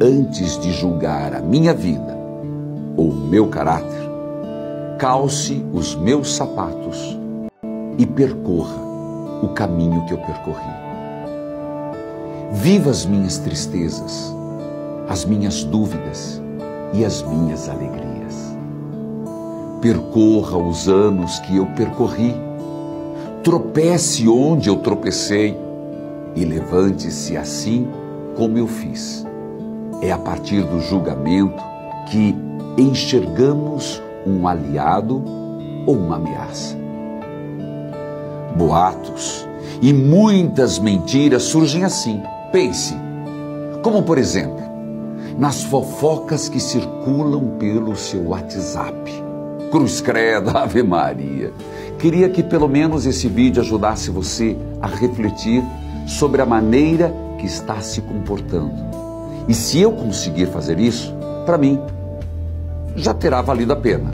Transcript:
antes de julgar a minha vida ou o meu caráter, calce os meus sapatos e percorra o caminho que eu percorri. Viva as minhas tristezas, as minhas dúvidas e as minhas alegrias. Percorra os anos que eu percorri, tropece onde eu tropecei e levante-se assim como eu fiz. É a partir do julgamento que enxergamos um aliado ou uma ameaça. Boatos e muitas mentiras surgem assim. Pense, como por exemplo, nas fofocas que circulam pelo seu WhatsApp. Cruz Credo, Ave Maria. Queria que pelo menos esse vídeo ajudasse você a refletir sobre a maneira que está se comportando. E se eu conseguir fazer isso, para mim, já terá valido a pena.